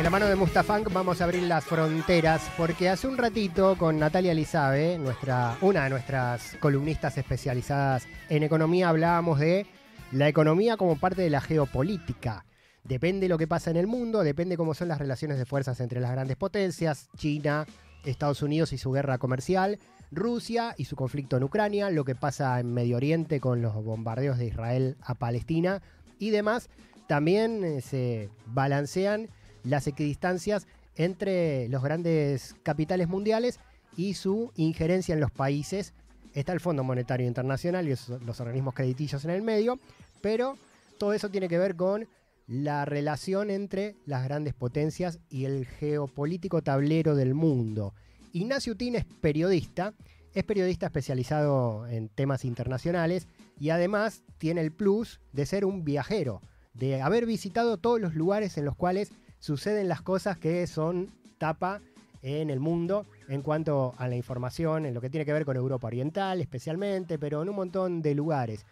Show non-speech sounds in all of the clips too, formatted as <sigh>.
de la mano de Mustafunk vamos a abrir las fronteras porque hace un ratito con Natalia Lizabe, nuestra, una de nuestras columnistas especializadas en economía, hablábamos de la economía como parte de la geopolítica. Depende lo que pasa en el mundo, depende cómo son las relaciones de fuerzas entre las grandes potencias, China, Estados Unidos y su guerra comercial, Rusia y su conflicto en Ucrania, lo que pasa en Medio Oriente con los bombardeos de Israel a Palestina y demás. También eh, se balancean las equidistancias entre los grandes capitales mundiales y su injerencia en los países. Está el Fondo Monetario Internacional y los organismos crediticios en el medio, pero todo eso tiene que ver con la relación entre las grandes potencias y el geopolítico tablero del mundo. Ignacio Utín es periodista, es periodista especializado en temas internacionales y además tiene el plus de ser un viajero, de haber visitado todos los lugares en los cuales suceden las cosas que son tapa en el mundo en cuanto a la información, en lo que tiene que ver con Europa Oriental especialmente, pero en un montón de lugares.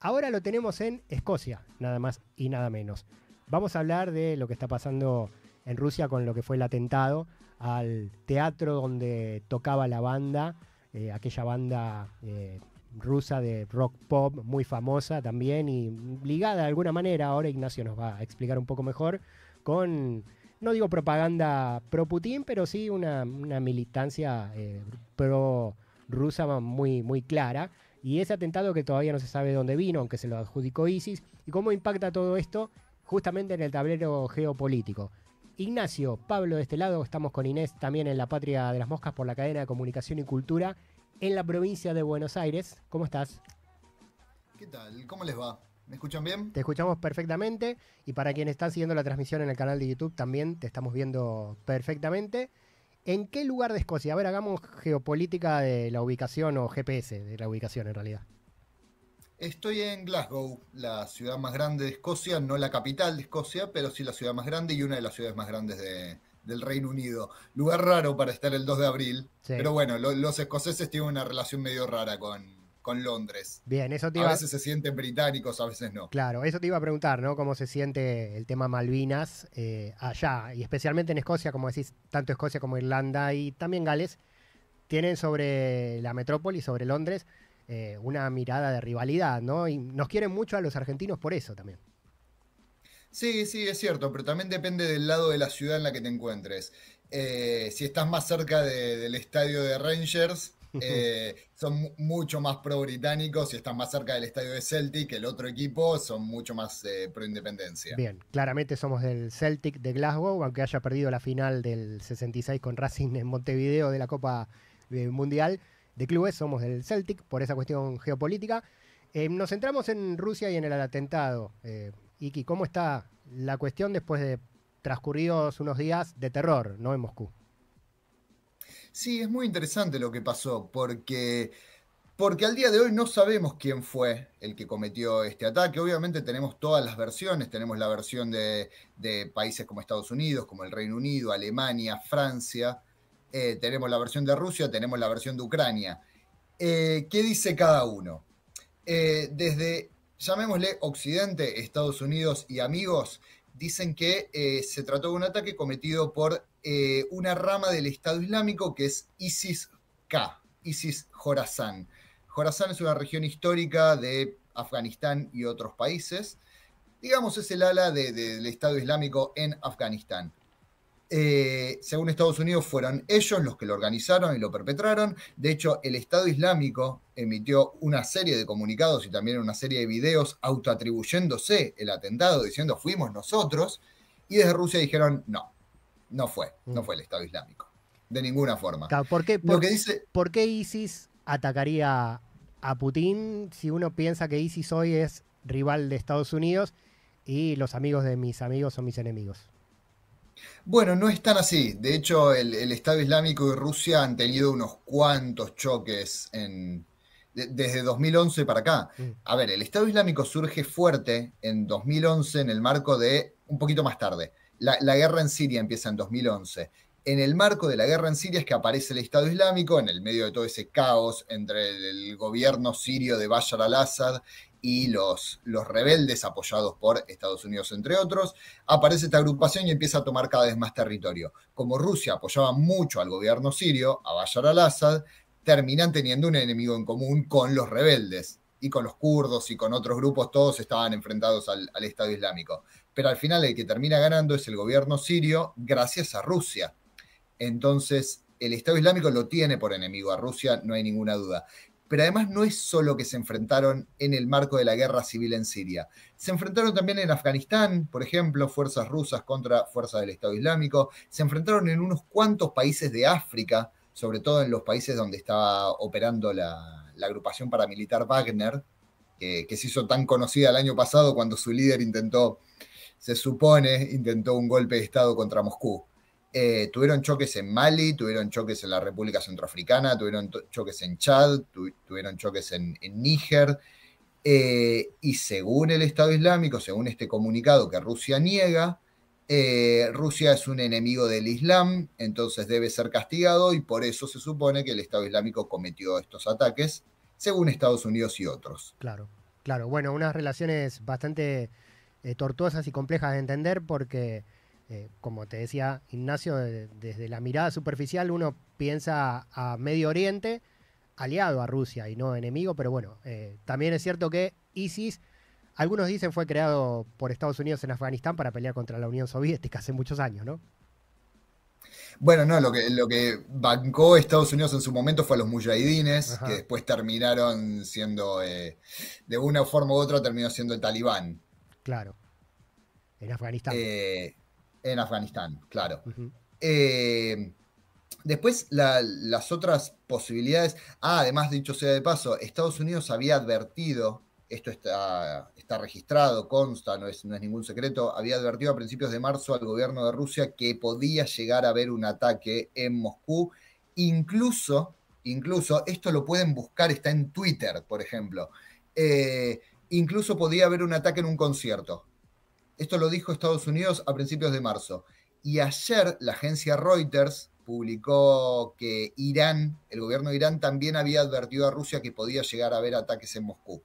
Ahora lo tenemos en Escocia, nada más y nada menos. Vamos a hablar de lo que está pasando en Rusia con lo que fue el atentado al teatro donde tocaba la banda, eh, aquella banda eh, rusa de rock pop muy famosa también y ligada de alguna manera, ahora Ignacio nos va a explicar un poco mejor, con, no digo propaganda pro Putin, pero sí una, militancia eh, pro rusa muy, muy clara. Y ese atentado que todavía no se sabe de dónde vino, aunque se lo adjudicó ISIS, y cómo impacta todo esto justamente en el tablero geopolítico. Ignacio, Pablo de este lado, estamos con Inés también en la Patria de las Moscas por la cadena de comunicación y cultura en la provincia de Buenos Aires. ¿Cómo estás? ¿Qué tal? ¿Cómo les va? ¿Me escuchan bien? Te escuchamos perfectamente y para quienes están siguiendo la transmisión en el canal de YouTube también te estamos viendo perfectamente. ¿En qué lugar de Escocia? A ver, hagamos geopolítica de la ubicación o GPS de la ubicación en realidad. Estoy en Glasgow, la ciudad más grande de Escocia, no la capital de Escocia, pero sí la ciudad más grande y una de las ciudades más grandes del Reino Unido. Lugar raro para estar el 2 de abril, pero bueno, los escoceses tienen una relación medio rara con, con Londres. Bien, eso te iba... A veces se sienten británicos, a veces no. Claro, eso te iba a preguntar, ¿no? ¿Cómo se siente el tema Malvinas eh, allá? Y especialmente en Escocia, como decís, tanto Escocia como Irlanda y también Gales, tienen sobre la metrópoli, sobre Londres, eh, una mirada de rivalidad, ¿no? Y nos quieren mucho a los argentinos por eso también. Sí, sí, es cierto, pero también depende del lado de la ciudad en la que te encuentres. Eh, si estás más cerca del estadio de Rangers, eh, son mucho más pro-británicos y están más cerca del estadio de Celtic, el otro equipo son mucho más eh, pro-independencia. Bien, claramente somos del Celtic de Glasgow, aunque haya perdido la final del 66 con Racing en Montevideo de la Copa eh, Mundial de Clubes, somos del Celtic por esa cuestión geopolítica. nos centramos en Rusia y en el atentado. Iki, ¿cómo está la cuestión después de transcurridos unos días de terror, no en Moscú? Sí, es muy interesante lo que pasó, porque, porque al día de hoy no sabemos quién fue el que cometió este ataque. Obviamente tenemos todas las versiones, tenemos la versión de, países como Estados Unidos, como el Reino Unido, Alemania, Francia, eh, tenemos la versión de Rusia, tenemos la versión de Ucrania. Eh, ¿Qué dice cada uno? Eh, desde, llamémosle Occidente, Estados Unidos y amigos, dicen que se trató de un ataque cometido por eh, una rama del Estado Islámico que es ISIS-K, ISIS Jorazán. Jorazán es una región histórica de Afganistán y otros países. Digamos, es el ala del Estado Islámico en Afganistán. Eh, según Estados Unidos, fueron ellos los que lo organizaron y lo perpetraron. De hecho, el Estado Islámico emitió una serie de comunicados y también una serie de videos autoatribuyéndose el atentado, diciendo fuimos nosotros. Y desde Rusia dijeron no, no fue, no mm. fue el Estado Islámico. De ninguna forma. ¿por, qué, Lo que dice... ¿Por qué ISIS atacaría a Putin si uno piensa que ISIS hoy es rival de Estados Unidos y los amigos de mis amigos son mis enemigos? Bueno, no es tan así. De hecho, el, Estado Islámico y Rusia han tenido unos cuantos choques en, desde 2011 para acá. Mm. A ver, el Estado Islámico surge fuerte en 2011 en el marco de, un poquito más tarde, la, guerra en Siria empieza en 2011. En el marco de la guerra en Siria es que aparece el Estado Islámico, en el medio de todo ese caos entre el, gobierno sirio de Bashar al-Assad y los, los rebeldes apoyados por Estados Unidos, entre otros, aparece esta agrupación y empieza a tomar cada vez más territorio. Como Rusia apoyaba mucho al gobierno sirio, a Bashar al-Assad, terminan teniendo un enemigo en común con los rebeldes y con los kurdos y con otros grupos, todos estaban enfrentados al, Estado Islámico. Pero al final el que termina ganando es el gobierno sirio gracias a Rusia. Entonces, el Estado Islámico lo tiene por enemigo a Rusia, no hay ninguna duda pero además no es solo que se enfrentaron en el marco de la guerra civil en Siria. Se enfrentaron también en Afganistán, por ejemplo, fuerzas rusas contra fuerzas del Estado Islámico. Se enfrentaron en unos cuantos países de África, sobre todo en los países donde estaba operando la, agrupación paramilitar Wagner, que, que se hizo tan conocida el año pasado cuando su líder intentó, se supone, intentó un golpe de Estado contra Moscú. Eh, tuvieron choques en Mali, tuvieron choques en la República Centroafricana, tuvieron choques en Chad, tuvieron choques en, Níger. Eh, y según el Estado Islámico, según este comunicado que Rusia niega, eh, Rusia es un enemigo del Islam, entonces debe ser castigado y por eso se supone que el Estado Islámico cometió estos ataques, según Estados Unidos y otros. Claro, claro. Bueno, unas relaciones bastante tortuosas y complejas de entender porque eh, como te decía Ignacio, desde la mirada superficial uno piensa a Medio Oriente aliado a Rusia y no enemigo, pero bueno, eh, también es cierto que ISIS, algunos dicen fue creado por Estados Unidos en Afganistán para pelear contra la Unión Soviética hace muchos años, ¿no? Bueno, no, lo que, lo que bancó Estados Unidos en su momento fue a los mujahidines, que después terminaron siendo, eh, de una forma u otra, terminó siendo el talibán. Claro, en Afganistán. En Afganistán, claro. Eh, después, las otras posibilidades. Ah, además, dicho sea de paso, Estados Unidos había advertido, esto está, está registrado, consta, no es, no es ningún secreto, había advertido a principios de marzo al gobierno de Rusia que podía llegar a haber un ataque en Moscú. Incluso, incluso, esto lo pueden buscar, está en Twitter, por ejemplo. Eh, incluso podía haber un ataque en un concierto. Esto lo dijo Estados Unidos a principios de marzo. Y ayer la agencia Reuters publicó que Irán, el gobierno de Irán, también había advertido a Rusia que podía llegar a haber ataques en Moscú.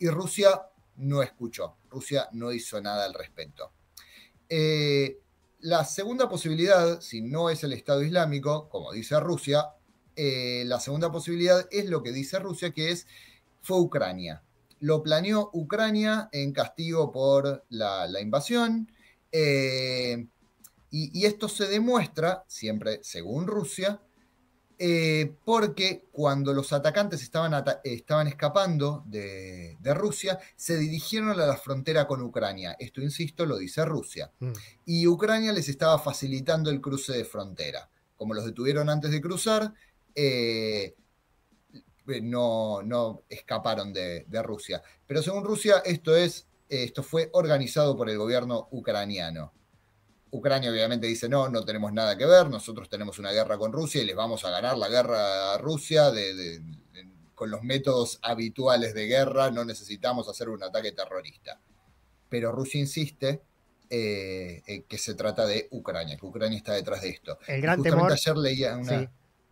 Y Rusia no escuchó, Rusia no hizo nada al respecto. Eh, la segunda posibilidad, si no es el Estado Islámico, como dice Rusia, eh, la segunda posibilidad es lo que dice Rusia, que es fue Ucrania lo planeó Ucrania en castigo por la, invasión. Eh, y, esto se demuestra, siempre según Rusia, eh, porque cuando los atacantes estaban, estaban escapando de, Rusia, se dirigieron a la frontera con Ucrania. Esto, insisto, lo dice Rusia. Mm. Y Ucrania les estaba facilitando el cruce de frontera. Como los detuvieron antes de cruzar, eh, no, no escaparon de, Rusia. Pero según Rusia, esto, es, esto fue organizado por el gobierno ucraniano. Ucrania obviamente dice, no, no tenemos nada que ver, nosotros tenemos una guerra con Rusia y les vamos a ganar la guerra a Rusia con los métodos habituales de guerra, no necesitamos hacer un ataque terrorista. Pero Rusia insiste eh, eh, que se trata de Ucrania, que Ucrania está detrás de esto. El gran temor, ayer leía una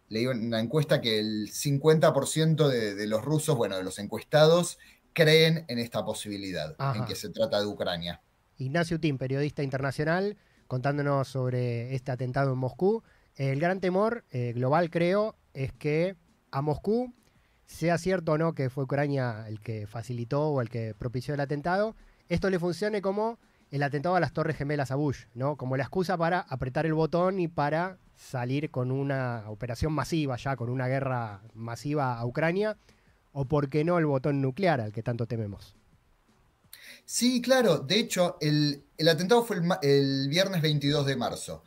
leí una encuesta que el 50% de, los rusos, bueno, de los encuestados, creen en esta posibilidad, en que se trata de Ucrania. Ignacio Tim, periodista internacional, contándonos sobre este atentado en Moscú. El gran temor eh, global, creo, es que a Moscú, sea cierto o no que fue Ucrania el que facilitó o el que propició el atentado, esto le funcione como el atentado a las Torres Gemelas a Bush, ¿no? Como la excusa para apretar el botón y para salir con una operación masiva ya, con una guerra masiva a Ucrania, o por qué no el botón nuclear al que tanto tememos. Sí, claro. De hecho, el, atentado fue el, viernes 22 de marzo.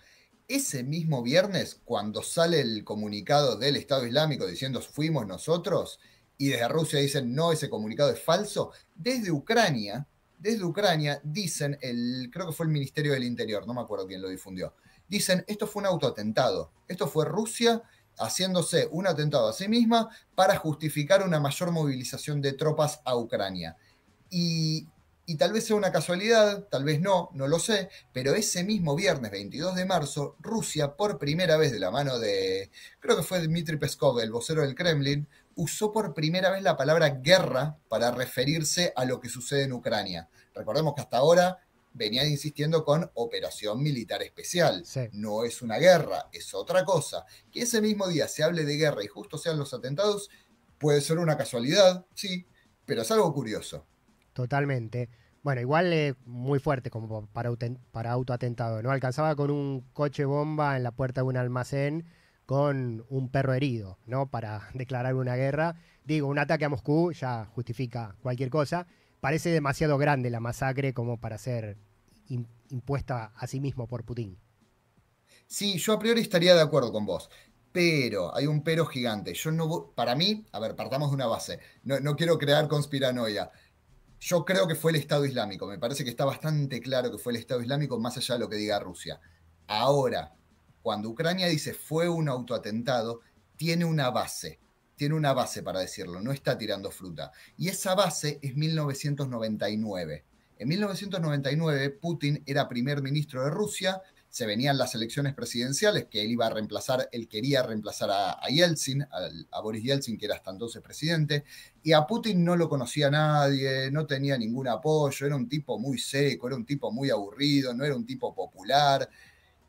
Ese mismo viernes, cuando sale el comunicado del Estado Islámico diciendo fuimos nosotros, y desde Rusia dicen no, ese comunicado es falso, desde Ucrania, desde Ucrania dicen, el, creo que fue el Ministerio del Interior, no me acuerdo quién lo difundió, dicen, esto fue un autoatentado, esto fue Rusia haciéndose un atentado a sí misma para justificar una mayor movilización de tropas a Ucrania. Y, tal vez sea una casualidad, tal vez no, no lo sé, pero ese mismo viernes 22 de marzo, Rusia, por primera vez de la mano de, creo que fue Dmitry Peskov, el vocero del Kremlin, usó por primera vez la palabra guerra para referirse a lo que sucede en Ucrania. Recordemos que hasta ahora venían insistiendo con operación militar especial. No es una guerra, es otra cosa. Que ese mismo día se hable de guerra y justo sean los atentados, puede ser una casualidad, sí, pero es algo curioso. Totalmente. Bueno, igual es muy fuerte como para, para autoatentado, ¿no? Alcanzaba con un coche bomba en la puerta de un almacén con un perro herido, ¿no? Para <laughs> declarar una guerra. Digo, un ataque a Moscú ya justifica cualquier cosa. Parece demasiado grande la masacre como para ser impuesta a sí mismo por Putin. Sí, yo a priori estaría de acuerdo con vos. Pero, hay un pero gigante. Yo no, para mí, a ver, partamos de una base. No, no quiero crear conspiranoia. Yo creo que fue el Estado Islámico. Me parece que está bastante claro que fue el Estado Islámico, más allá de lo que diga Rusia. Ahora, cuando Ucrania dice fue un autoatentado, tiene una base, tiene una base para decirlo, no está tirando fruta. Y esa base es 1999. En 1999 Putin era primer ministro de Rusia, se venían las elecciones presidenciales que él iba a reemplazar, él quería reemplazar a, Yeltsin, a, Boris Yeltsin, que era hasta entonces presidente, y a Putin no lo conocía nadie, no tenía ningún apoyo, era un tipo muy seco, era un tipo muy aburrido, no era un tipo popular,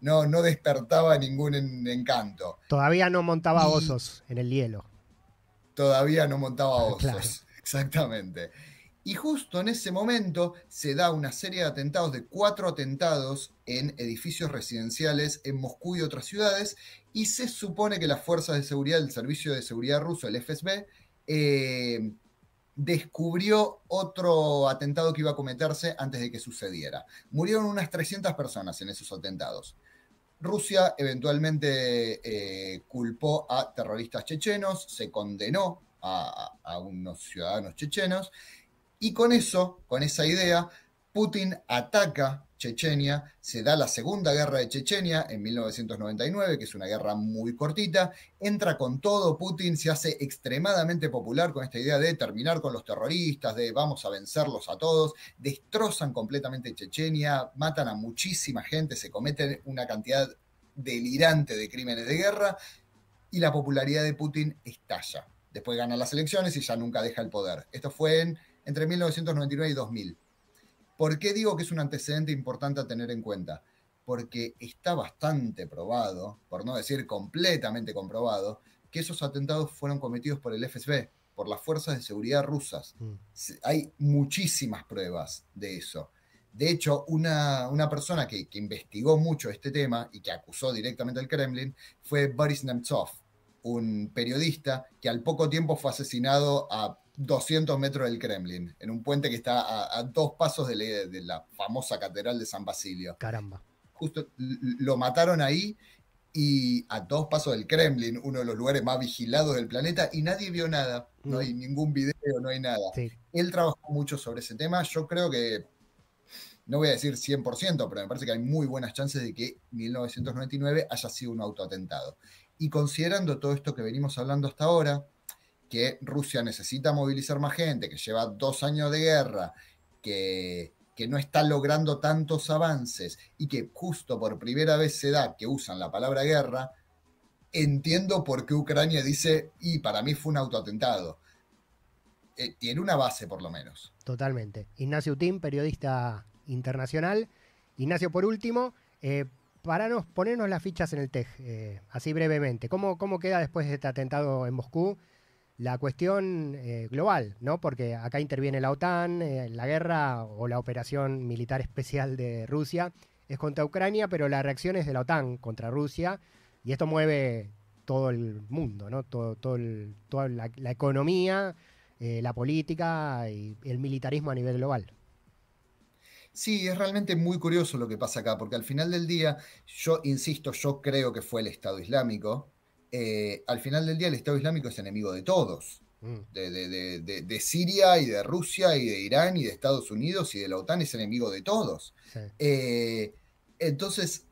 no, no despertaba ningún encanto. Todavía no montaba osos en el hielo. Todavía no montaba <laughs> osos, <laughs> exactamente. Y justo en ese momento se da una serie de atentados, de cuatro atentados en edificios residenciales en Moscú y otras ciudades, y se supone que las fuerzas de seguridad del Servicio de Seguridad Ruso, el FSB, eh, descubrió otro atentado que iba a cometerse antes de que sucediera. Murieron unas 300 personas en esos atentados. Rusia eventualmente eh, culpó a terroristas chechenos, se condenó a, unos ciudadanos chechenos, y con eso, con esa idea, Putin ataca Chechenia, se da la Segunda Guerra de Chechenia en 1999, que es una guerra muy cortita, entra con todo, Putin se hace extremadamente popular con esta idea de terminar con los terroristas, de vamos a vencerlos a todos, destrozan completamente Chechenia, matan a muchísima gente, se cometen una cantidad delirante de crímenes de guerra y la popularidad de Putin estalla. Después gana las elecciones y ya nunca deja el poder. Esto fue en, entre 1999 y 2000. ¿Por qué digo que es un antecedente importante a tener en cuenta? Porque está bastante probado, por no decir completamente comprobado, que esos atentados fueron cometidos por el FSB, por las fuerzas de seguridad rusas. Mm. Hay muchísimas pruebas de eso. De hecho, una, persona que, investigó mucho este tema y que acusó directamente al Kremlin fue Boris Nemtsov, un periodista que al poco tiempo fue asesinado a 200 metros del Kremlin, en un puente que está a, dos pasos de, la famosa catedral de San Basilio. Caramba. Justo lo mataron ahí y a dos pasos del Kremlin, uno de los lugares más vigilados del planeta, y nadie vio nada. No hay mm. ningún video, no hay nada. Él trabajó mucho sobre ese tema. Yo creo que, no voy a decir 100%, pero me parece que hay muy buenas chances de que 1999 haya sido un autoatentado. Y considerando todo esto que venimos hablando hasta ahora, que Rusia necesita movilizar más gente, que lleva dos años de guerra, que, que no está logrando tantos avances y que justo por primera vez se da que usan la palabra guerra, entiendo por qué Ucrania dice, y para mí fue un autoatentado. Eh, tiene una base por lo menos. Totalmente. Ignacio Utín, periodista internacional. Ignacio, por último, eh, para nos, ponernos las fichas en el TEG, eh, así brevemente. ¿Cómo, ¿Cómo queda después de este atentado en Moscú? La cuestión eh, global, ¿no? Porque acá interviene la OTAN, eh, la guerra o la operación militar especial de Rusia es contra Ucrania, pero la reacción es de la OTAN contra Rusia y esto mueve todo el mundo, ¿no? Todo, todo toda la, economía, eh, la política y el militarismo a nivel global. Sí, es realmente muy curioso lo que pasa acá, porque al final del día, yo insisto, yo creo que fue el Estado Islámico, eh, al final del día el Estado Islámico es enemigo de todos. Mm. De, Siria y de Rusia y de Irán y de Estados Unidos y de la OTAN es enemigo de todos. Eh, entonces,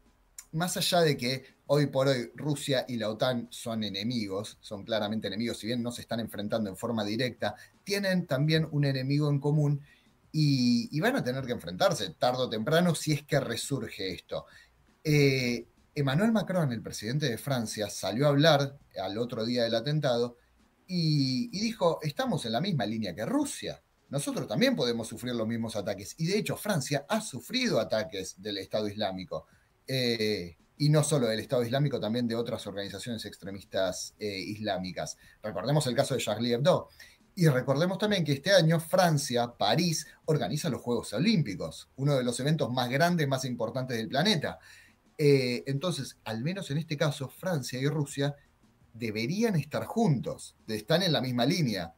más allá de que hoy por hoy Rusia y la OTAN son enemigos, son claramente enemigos, si bien no se están enfrentando en forma directa, tienen también un enemigo en común y, van a tener que enfrentarse tarde o temprano si es que resurge esto. Eh, Emmanuel Macron, el presidente de Francia, salió a hablar al otro día del atentado y, dijo, estamos en la misma línea que Rusia. Nosotros también podemos sufrir los mismos ataques. Y de hecho, Francia ha sufrido ataques del Estado Islámico. Eh, y no solo del Estado Islámico, también de otras organizaciones extremistas eh, islámicas. Recordemos el caso de Charlie Hebdo. Y recordemos también que este año Francia, París, organiza los Juegos Olímpicos, uno de los eventos más grandes, más importantes del planeta. Eh, entonces, al menos en este caso, Francia y Rusia deberían estar juntos, están en la misma línea.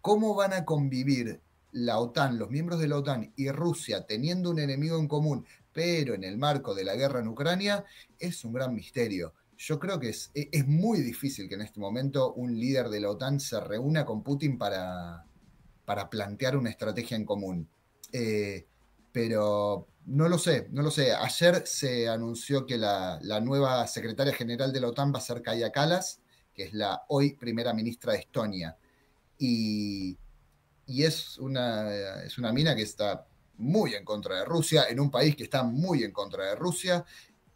¿Cómo van a convivir la OTAN, los miembros de la OTAN y Rusia teniendo un enemigo en común, pero en el marco de la guerra en Ucrania? Es un gran misterio. Yo creo que es, e, es muy difícil que en este momento un líder de la OTAN se reúna con Putin para, para plantear una estrategia en común. Eh, pero no lo sé, no lo sé. Ayer se anunció que la, nueva secretaria general de la OTAN va a ser Kaya Kalas, que es la hoy primera ministra de Estonia. Y, es, una, es una mina que está muy en contra de Rusia, en un país que está muy en contra de Rusia.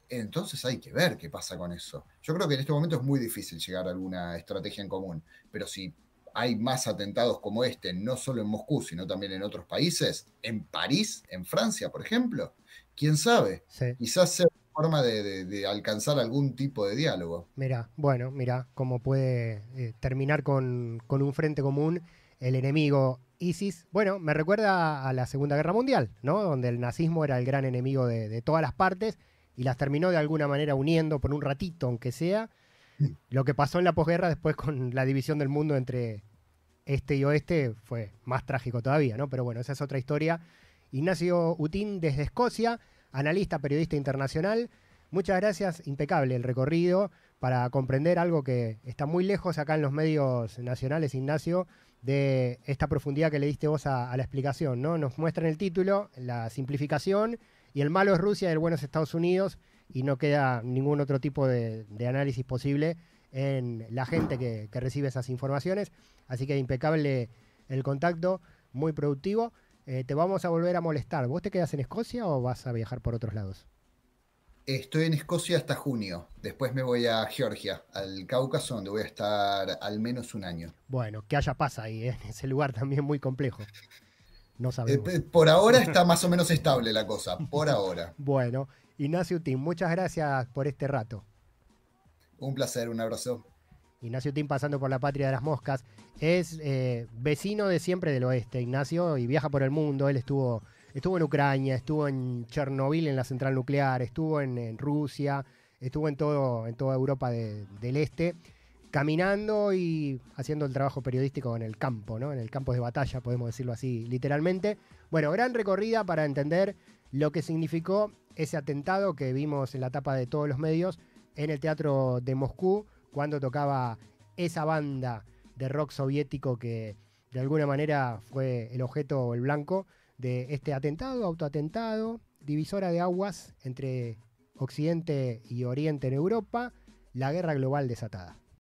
Entonces hay que ver qué pasa con eso. Yo creo que en este momento es muy difícil llegar a alguna estrategia en común, pero si hay más atentados como este, no solo en Moscú, sino también en otros países, en París, en Francia, por ejemplo, quién sabe, quizás sea forma de, alcanzar algún tipo de diálogo. Mira, bueno, mira cómo puede eh, terminar con, un frente común el enemigo ISIS. Bueno, me recuerda a la Segunda Guerra Mundial, ¿no? Donde el nazismo era el gran enemigo de, todas las partes y las terminó de alguna manera uniendo por un ratito, aunque sea. Lo que pasó en la posguerra después con la división del mundo entre este y oeste fue más trágico todavía, ¿no? Pero bueno, esa es otra historia. Ignacio Utín desde Escocia analista, periodista internacional. Muchas gracias, impecable el recorrido para comprender algo que está muy lejos acá en los medios nacionales, Ignacio, de esta profundidad que le diste vos a, la explicación, ¿no? Nos muestra en el título la simplificación y el malo es Rusia y el bueno es Estados Unidos y no queda ningún otro tipo de, análisis posible en la gente que, que recibe esas informaciones. Así que impecable el contacto, muy productivo. Eh, te vamos a volver a molestar. ¿Vos te quedas en Escocia o vas a viajar por otros lados? Estoy en Escocia hasta junio. Después me voy a Georgia, al Cáucaso, donde voy a estar al menos un año. Bueno, que haya paz ahí, ¿eh? ese lugar también muy complejo. No sabemos. Eh, por ahora está más o menos estable la cosa, por ahora. <laughs> bueno, Ignacio Tim, muchas gracias por este rato. Un placer, un abrazo. Ignacio Tim pasando por la patria de las moscas. Es eh, vecino de siempre del oeste, Ignacio, y viaja por el mundo. Él estuvo, estuvo en Ucrania, estuvo en Chernobyl en la central nuclear, estuvo en, Rusia, estuvo en, todo, en toda Europa del este, caminando y haciendo el trabajo periodístico en el campo, ¿no? en el campo de batalla, podemos decirlo así literalmente. Bueno, gran recorrida para entender lo que significó ese atentado que vimos en la tapa de todos los medios en el teatro de Moscú cuando tocaba esa banda de rock soviético que de alguna manera fue el objeto o el blanco de este atentado, autoatentado, divisora de aguas entre Occidente y Oriente en Europa, la guerra global desatada.